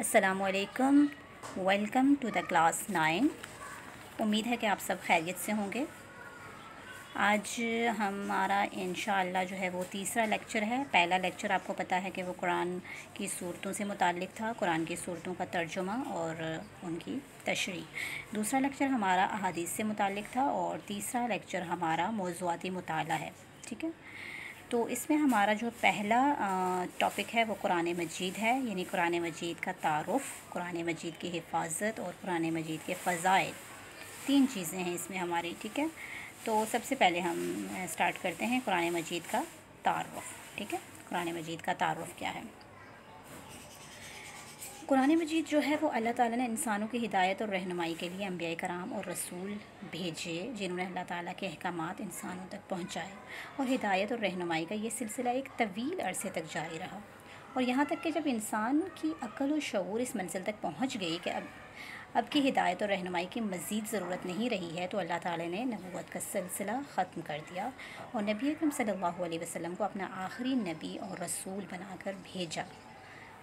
असलकम welcome to the class nine उम्मीद है कि आप सब खैरियत से होंगे। आज हमारा इन जो है वो तीसरा लेक्चर है। पहला लेक्चर आपको पता है कि वो कुरान की सूरतों से मुतल था, कुरान की सूरतों का तर्जुमा और उनकी तशरी दूसरा लेक्चर हमारा अहादीस से मुतल था और तीसरा लेक्चर हमारा मौजूदी मताल है। ठीक है? तो इसमें हमारा जो पहला टॉपिक है वो कुरान मजीद है, यानी कुरान मजीद का तारफ़, कुरान मजीद की हिफाजत और कुरान मजीद के फ़ज़ाइल। तीन चीज़ें हैं इसमें हमारी, ठीक है? तो सबसे पहले हम स्टार्ट करते हैं कुरान मजीद का तारफ़, ठीक है? कुरान मजीद का तारफ़ क्या है? कुरान मजीद जो है वो अल्लाह ताला ने इंसानों की हिदायत और रहनुमाई के लिए अम्बिया कराम और रसूल भेजे, जिन्होंने अल्लाह ताला के अहकाम इंसानों तक पहुँचाए। और हिदायत और रहनुमाई का ये सिलसिला एक तवील अरसे तक जारी रहा। और यहाँ तक कि जब इंसान की अक्ल और शूर इस मंजिल तक पहुँच गई कि अब अब की हिदायत और रहनुमाई की मज़ीद ज़रूरत नहीं रही है तो अल्लाह ताला ने नबूत का सिलसिला ख़त्म कर दिया और नबी अकरम सल्लल्लाहु अलैहि वसल्लम को अपना आखिरी नबी और रसूल बनाकर भेजा।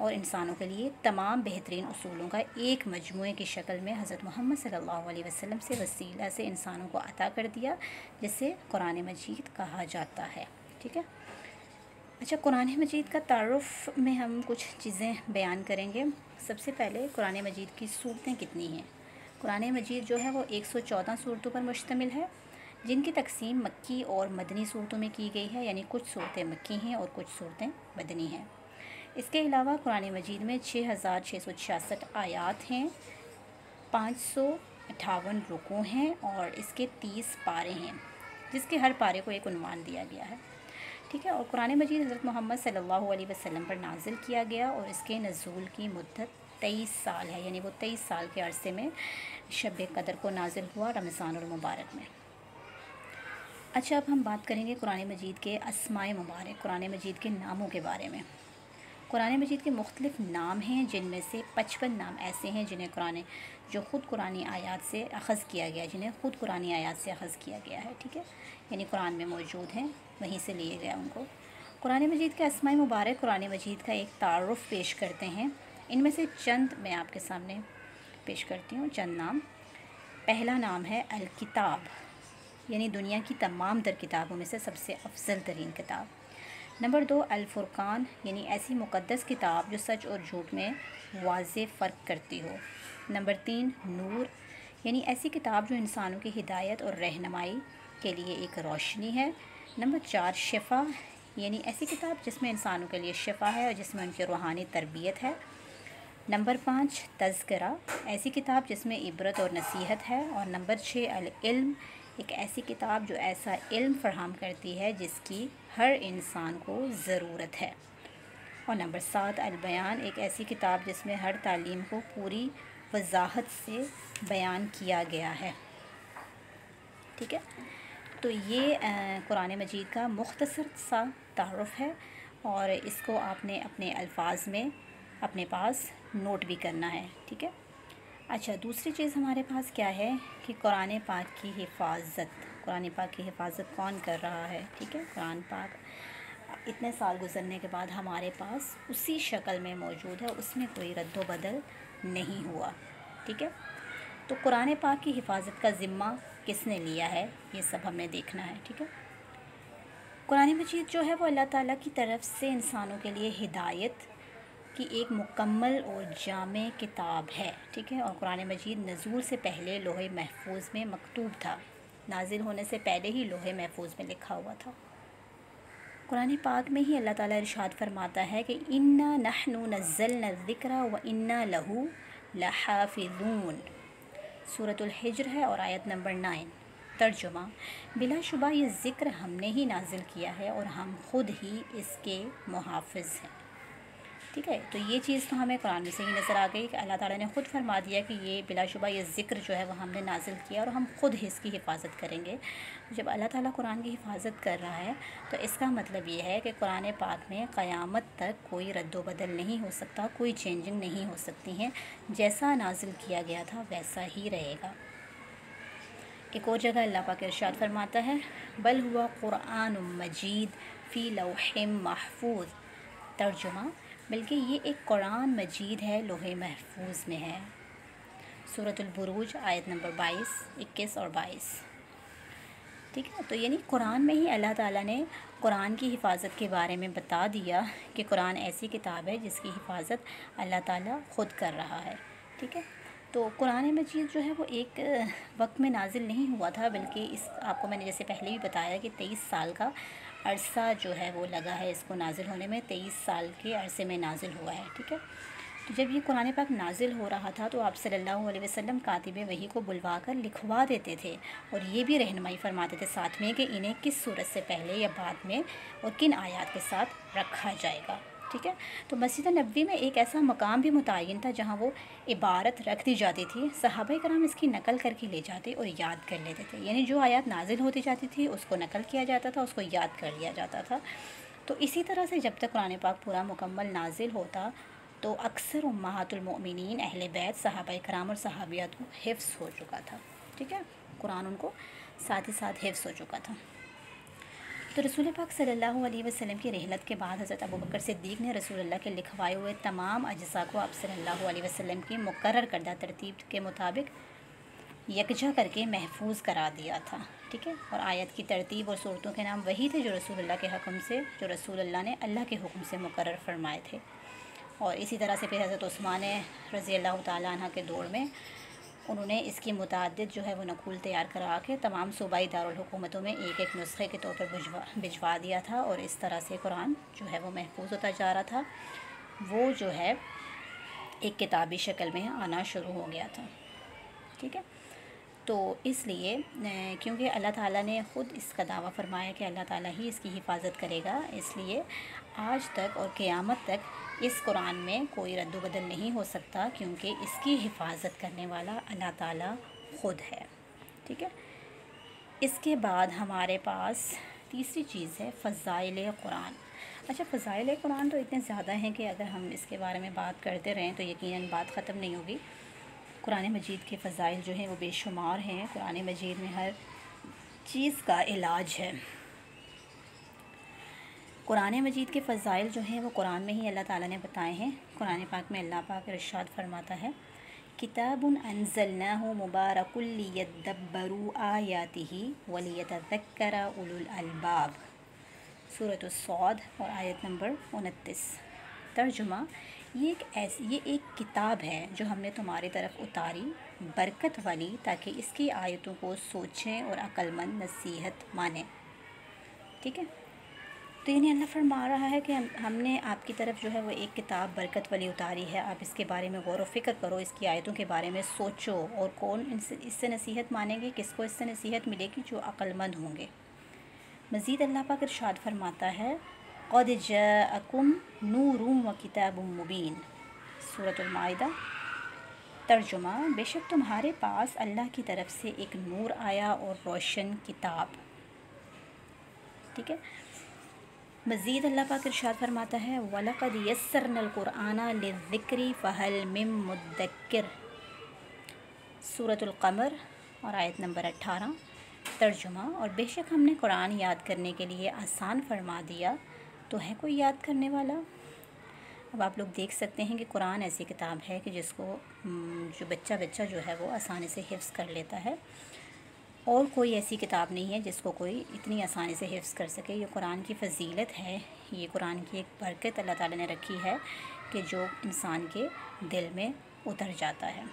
और इंसानों के लिए तमाम बेहतरीन असूलों का एक मजमू की शक्ल में हज़रत मोहम्मद सल्लल्लाहु अलैहि वसल्लम से वसीला से इंसानों को अता कर दिया, जिसे कुरान मजीद कहा जाता है। ठीक है? अच्छा कुरान मजीद का तारफ़ में हम कुछ चीज़ें बयान करेंगे। सबसे पहले कुरान मजीद की सूरतें कितनी हैं? कुरान मजीद जो है वो 114 सूरतों पर मुश्तमिल है, जिनकी तकसीम मक्की और मदनी सूरतों में की गई है, यानी कुछ सूरतें मक्की हैं और कुछ सूरतें मदनी हैं। इसके अलावा कुरान मजीद में छः हज़ार छः सौ छियासठ आयात हैं, पाँच सौ अठावन रुकों हैं और इसके तीस पारे हैं, जिसके हर पारे को एक उनवान दिया गया है। ठीक है, और कुरान मजीद हज़रत मोहम्मद सल्लल्लाहु अलैहि वसल्लम पर नाजिल किया गया और इसके नज़ूल की मुद्दत तेईस साल है, यानी वो तेईस साल के अरसे में शब कदर को नाजिल हुआ रमज़ान मुबारक में। अच्छा अब हम बात करेंगे कुरान मजीद के असमाय मुबारक, कुरान मजीद के नामों के बारे में। कुरान मजीद के मुख्तलिफ़ नाम हैं, जिनमें से पचपन नाम ऐसे हैं जिन्हें कुरान, जो ख़ुद कुरानी आयात से अखज़ किया गया जिन्हें ख़ुद कुरानी आयात से अखज़ किया गया है, ठीक है? यानी कुरान में मौजूद हैं, वहीं से लिए गया उनको। कुरान मजीद के असमाय मुबारक, कुरान मजीद का एक तारफ़ पेश करते हैं। इनमें से चंद मैं आपके सामने पेश करती हूँ, चंद नाम। पहला नाम है अलकिताब, यानी दुनिया की तमाम तर किताबों में से सबसे अफजल तरीन किताब। नंबर दो, अलफ़ुरक़ान, यानी ऐसी मुक़दस किताब जो सच और झूठ में वाज फ़र्क करती हो। नंबर तीन, नूर, यानी ऐसी किताब जो इंसानों की हिदायत और रहनमाई के लिए एक रोशनी है। नंबर चार, शिफा, यानी ऐसी किताब जिसमें इंसानों के लिए शिफा है और जिसमें उनकी रूहानी तरबियत है। नंबर पाँच तस्करा ऐसी किताब जिसमें इबरत और नसीहत है। और नंबर छः अल इल्म एक ऐसी किताब जो ऐसा इल्म फराहम करती है जिसकी हर इंसान को ज़रूरत है। और नंबर सात, अलबयान, एक ऐसी किताब जिसमें हर तालीम को पूरी वजाहत से बयान किया गया है। ठीक है? तो ये कुरान मजीद का मुख्तसर सा तारफ़ है और इसको आपने अपने अल्फाज में अपने पास नोट भी करना है। ठीक है? अच्छा दूसरी चीज़ हमारे पास क्या है कि कुरान पाक की हिफाजत, कुरान पाक की हिफाजत कौन कर रहा है? ठीक है, कुरान पाक इतने साल गुजरने के बाद हमारे पास उसी शक्ल में मौजूद है, उसमें कोई रद्द बदल नहीं हुआ। ठीक है? तो कुरान पाक की हिफाजत का ज़िम्मा किसने लिया है? ये सब हमें देखना है, ठीक है? कुरान मजीद जो है वो अल्लाह ताला की तरफ़ से इंसानों के लिए हिदायत की एक मुकम्मल और जाम किताब है, ठीक है? और कुरान मजीद नज़ूर से पहले लोहे महफूज में मकतूब था। नाजिल होने से पहले ही लोहे महफूज में लिखा हुआ था। कुरान पाक में ही अल्लाह ताला इरशाद फरमाता है कि इन्ना नहनु नज़ल ज़िक्रा व इन्ना लहू लहाफिजून। सूरतुल हिज्र है और आयत नंबर नाइन। तर्जुमा बिलाशुबा ये ज़िक्र हमने ही नाजिल किया है और हम ख़ुद ही इसके मुहाफ़ हैं। ठीक है? तो ये चीज़ तो हमें कुरान में से ही नज़र आ गई कि अल्लाह ताला ने ख़ुद फरमा दिया कि ये बिलाशुबा, ये ज़िक्र जो है वो हमने नाजिल किया और हम ख़ुद ही इसकी हिफाजत करेंगे। जब अल्लाह ताला कुरान की हिफाजत कर रहा है तो इसका मतलब ये है कि कुरान पाक में क़यामत तक कोई रद्दबदल नहीं हो सकता, कोई चेंजिंग नहीं हो सकती हैं। जैसा नाजिल किया गया था, वैसा ही रहेगा। एक और जगह अल्लाह पाक इरशाद फरमाता है, बल हुआ क़ुरान मजीद फ़ी लौह महफूज। तर्जुमा बल्कि ये एक कुरान मजीद है, लोहे महफूज में है। सूरतुलबरूज आयत नंबर बाईस, इक्कीस और बाईस। ठीक है तो यानी कुरान में ही अल्लाह ताला ने कुरान की हिफाजत के बारे में बता दिया कि कुरान ऐसी किताब है जिसकी हिफाजत अल्लाह ताला ख़ुद कर रहा है। ठीक है तो कुरान मजीद जो है वो एक वक्त में नाजिल नहीं हुआ था, बल्कि इस, आपको मैंने जैसे पहले भी बताया कि तेईस साल का अरसा जो है वो लगा है इसको नाजिल होने में, तेईस साल के अरसे में नाजिल हुआ है, ठीक है? तो जब ये कुरान पाक नाजिल हो रहा था तो आप सल्लल्लाहु अलैहि वसल्लम कातिब वही को बुलवा कर लिखवा देते थे और ये भी रहनमाई फरमाते थे साथ में कि इन्हें किस सूरत से पहले या बाद में और किन आयात के साथ रखा जाएगा। ठीक है? तो मस्जिद नबी में एक ऐसा मकाम भी मुतन था जहाँ वो इबारत रख दी जाती थी। सहाबा कराम इसकी नकल करके ले जाते और याद कर लेते थे। यानी जो आयात नाजिल होती जाती थी, उसको नकल किया जाता था, उसको याद कर लिया जाता था। तो इसी तरह से जब तक कुरान पाक पूरा मुकम्मल नाजिल होता तो अक्सर उम्मातुलमिन अहल बैत सहाबा कराम और सहाबियात को हिफ्स हो चुका था। ठीक है? कुरान उनको साथ ही साथ हिफ्स हो चुका था। तो रसूल पाक सल्लल्लाहु अलैहि वसल्लम की रहलत के बाद हज़रत अबू बकर सिद्दीक़ ने रसूलुल्लाह के लिखवाए हुए तमाम अज्जा को आप सल्लल्लाहु अलैहि वसल्लम की मुकर करदा तरतीब के मुताबिक यकजा करके महफूज करा दिया था, ठीक है? और आयत की तरतीब और सूरतों के नाम वही थे जो रसूलुल्लाह के हुक्म से, जो रसूलुल्लाह ने अल्लाह के हुक्म से मुकर फरमाए थे। और इसी तरह से फिर हज़रत उस्मान रज़ी अल्लाह तह के दौर में उन्होंने इसकी मुतद जो है वो नकूल तैयार करवा के तमाम सूबाई दारकूमतों में एक एक नुस्खे के तौर पर भिजवा भिजवा दिया था और इस तरह से कुरान जो है वो महफूज होता जा रहा था। वो जो है एक किताबी शक्ल में आना शुरू हो गया था। ठीक है? तो इसलिए क्योंकि अल्लाह ताला ने ख़ुद इसका दावा फरमाया कि अल्लाह ताला ही इसकी हिफाजत करेगा, इसलिए आज तक और क़यामत तक इस कुरान में कोई रद्दबदल नहीं हो सकता क्योंकि इसकी हिफाजत करने वाला अल्लाह ताला ख़ुद है। ठीक है? इसके बाद हमारे पास तीसरी चीज़ है फ़ज़ाइल कुरान। अच्छा फ़ज़ाइल कुरान तो इतने ज़्यादा हैं कि अगर हम इसके बारे में बात करते रहें तो यकीनन बात ख़त्म नहीं होगी। कुरान मजीद के फ़ज़ाइल जो हैं वो बेशुमार हैं। कुरान मजीद में हर चीज़ का इलाज है। कुरान मजीद के फ़ज़ाइल जो हैं वो कुरान में ही अल्लाह ताला ने बताए हैं। कुरान पाक में अल्लाह पाक इरशाद फरमाता है किताब अनजलना मुबारकुल्लियदब्बरू आयाति उलुल अलबाब। सूरत सौद और आयत नंबर उनतीस। तर्जुमा, ये एक ऐसी, ये एक किताब है जो हमने तुम्हारी तरफ़ उतारी, बरकत वाली, ताकि इसकी आयतों को सोचें और अक्लमंद नसीहत माने। ठीक है? तो यानी अल्लाह फरमा रहा है कि हम, हमने आपकी तरफ़ जो है वो एक किताब बरकत वाली उतारी है। आप इसके बारे में गौर व फ़िक्र करो, इसकी आयतों के बारे में सोचो और कौन इनसे, इससे नसीहत मानेंगे, किसको इससे नसीहत मिलेगी जो अक्लमंद होंगे। मज़ीद अल्लाह पाक इरशाद फरमाता है क़द जाकुम नूरुम व किताब मुबीन सूरतमायदा तर्जुमा बेशक तुम्हारे पास अल्लाह की तरफ़ से एक नूर आया और रोशन किताब ठीक है मज़ीद अल्लाह पाक इरशाद फरमाता है वलक़द यसरनकुराना ज़िक्री फ़हल मिम मुद्दक्र सूरतुल्क़मर और आयत नंबर अट्ठारह तर्जुमा और बेशक हमने कुरान याद करने के लिए आसान फरमा दिया तो है कोई याद करने वाला? अब आप लोग देख सकते हैं कि कुरान ऐसी किताब है कि जिसको जो बच्चा बच्चा जो है वो आसानी से हिफ्स कर लेता है। और कोई ऐसी किताब नहीं है जिसको कोई इतनी आसानी से हिफ्स कर सके। ये कुरान की फजीलत है। ये कुरान की एक बरकत अल्लाह ताला ने रखी है कि जो इंसान के दिल में उतर जाता है।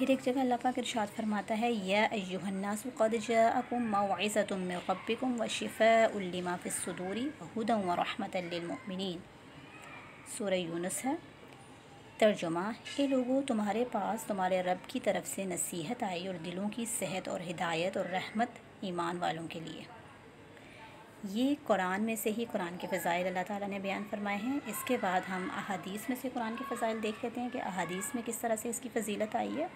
फिर एक जगह अल्लाह पाक इरशाद फरमाता है, या अयुहन्नास क़द जाअकुम मौइज़तुम मिन रब्बिकुम व शिफ़ाउल लिमा फ़िस्सुदूरी व लिलमुमिनीन सूरह यूनुस है। तर्जुमा ये लोगों, तुम्हारे पास, तुम्हारे रब की तरफ़ से नसीहत आई और दिलों की सेहत और हिदायत और रहमत ईमान वालों के लिए। ये कुरान में से ही कुरान के फ़ज़ाइल अल्लाह ताला ने बयान फरमाए हैं। इसके बाद हम अहादीस में से कुरान के फ़ज़ाइल देख लेते हैं कि अहादीस में किस तरह से इसकी फ़जीलत आई है।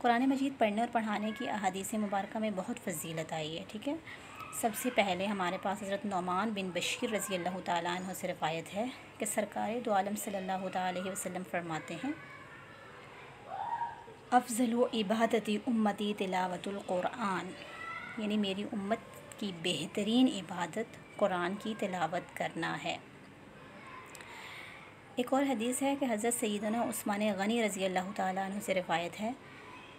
कुरान मजीद पढ़ने और पढ़ाने की अहादीस मुबारक में बहुत फजीलत आई है, ठीक है? सबसे पहले हमारे पास हज़रत नौमान बिन बशीर रज़ी अल्लाह तह से रफ़ायत है कि सरकार दो आलम सल्लल्लाहु अलैहि फरमाते हैं, अफजल इबादती उम्मती तिलावतुल्कुरान यानी मेरी उम्मत की बेहतरीन इबादत कुरान की तिलावत करना है। एक और हदीस है कि हज़रत सैदना उस्मान गनी रज़ी अल्लाह तु से रिवायत है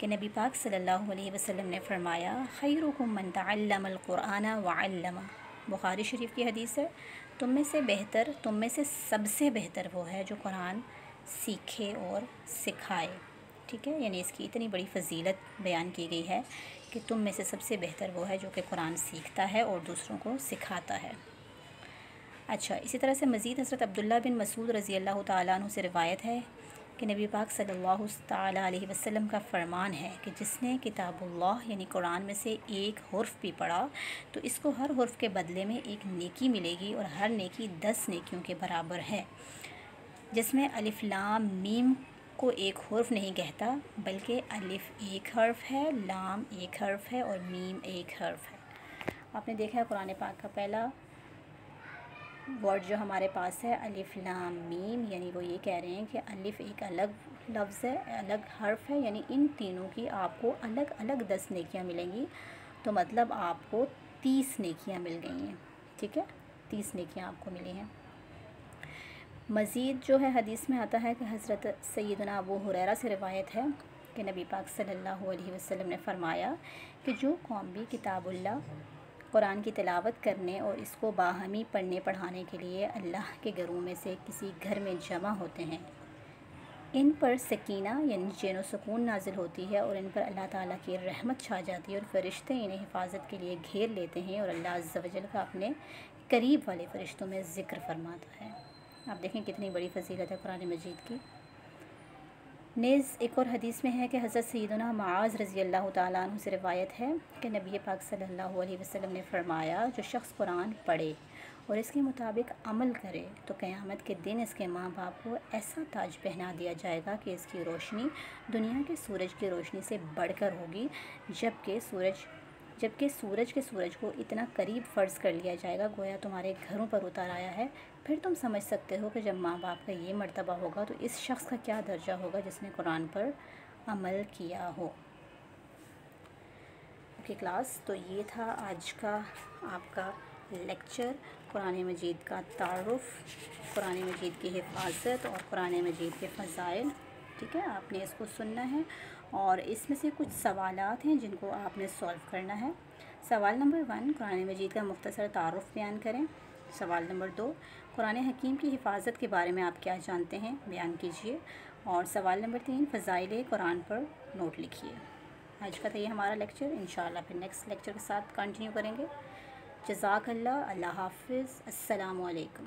कि नबी पाक सल्लल्लाहु अलैहि वसल्लम ने फरमाया, खैरुकुम मन तअल्लमल वअल्लमा बुखारी शरीफ की हदीस है, तुम में से बेहतर, तुम में से सबसे बेहतर वो है जो कुरान सीखे और सिखाए। ठीक है, यानी इसकी इतनी बड़ी फजीलत बयान की गई है कि तुम में से सबसे बेहतर वो है जो कि कुरान सीखता है और दूसरों को सिखाता है। अच्छा इसी तरह से मज़ीद हज़रत अब्दुल्ला बिन मसूद रज़ी अल्लाह तु से रिवायत है कि नबी पाक सल्लल्लाहु अलैहि वसल्लम का फ़रमान है कि जिसने किताबुल्लाह यानी कुरान में से एक हर्फ भी पढ़ा तो इसको हर हर्फ के बदले में एक नेकी मिलेगी और हर नेकी दस नेकियों के बराबर है। जिसमें अलिफ़लाम मीम को एक हर्फ नहीं कहता, बल्कि अलिफ़ एक हर्फ है, लाम एक हर्फ है और मीम एक हर्फ है। आपने देखा है कुरान पाक का पहला वर्ड जो हमारे पास है अलिफ लाम मीम, यानी वो ये कह रहे हैं कि अलिफ एक अलग लफ्ज़ है, अलग हर्फ है, यानी इन तीनों की आपको अलग अलग दस नेकियाँ मिलेंगी। तो मतलब आपको तीस नेकियाँ मिल गई हैं, ठीक है? तीस नेकियाँ आपको मिली हैं। मज़ीद जो है हदीस में आता है कि हज़रत सैदना अबू हुरैरा से रिवायत है कि नबी पाक सल्लल्लाहु अलैहि वसल्लम ने फ़रमाया कि जो कौम भी किताबुल्ला कुरान की तिलावत करने और इसको बाहमी पढ़ने पढ़ाने के लिए अल्लाह के घरों में से किसी घर में जमा होते हैं। इन पर सकीना यानी चैन सुकून नाजिल होती है और इन पर अल्लाह ताला की रहमत छा जाती है और फ़रिश्ते इन्हें हिफाजत के लिए घेर लेते हैं और अल्लाह अज्जल का अपने करीब वाले फ़रिश्तों में ज़िक्र फरमाता है। आप देखें कितनी बड़ी फजीलत है कुरान मजीद की। नेज़ एक और हदीस में है कि हज़रत सैदना माज रज़ी अल्लाह तु से रवायत है कि नबी पाक सल्लल्लाहु अलैहि वसल्लम ने फ़रमाया, जो शख्स कुरान पढ़े और इसके मुताबिक अमल करे तो क़यामत के दिन इसके माँ बाप को ऐसा ताज पहना दिया जाएगा कि इसकी रोशनी दुनिया के सूरज की रोशनी से बढ़कर होगी, जबकि सूरज जबकि सूरज के सूरज को इतना करीब फ़र्ज़ कर लिया जाएगा, गोया तुम्हारे घरों पर उतर आया है। फिर तुम समझ सकते हो कि जब माँ बाप का ये मर्तबा होगा तो इस शख्स का क्या दर्जा होगा जिसने कुरान पर अमल किया हो। ओके, क्लास तो ये था आज का आपका लेक्चर। कुरान मजीद का तारफ़, कुरान मजीद की हिफाजत और कुरान मजीद के फ़ज़ाइल। ठीक है, आपने इसको सुनना है। और इसमें से कुछ सवाल हैं जिनको आपने सॉल्व करना है। सवाल नंबर वन, कुरान मजीद का मुख्तसर तारफ़ बयान करें। सवाल नंबर दो, कुरान हकीम की हिफाजत के बारे में आप क्या जानते हैं? बयान कीजिए। और सवाल नंबर तीन, फ़ज़ाइल कुरान पर नोट लिखिए। आज का तो ये हमारा लेक्चर इन फिर नेक्स्ट लेक्चर के साथ कंटिन्यू करेंगे। जजाक अल्लाह हाफिज़ अस्सलाम वालेकुम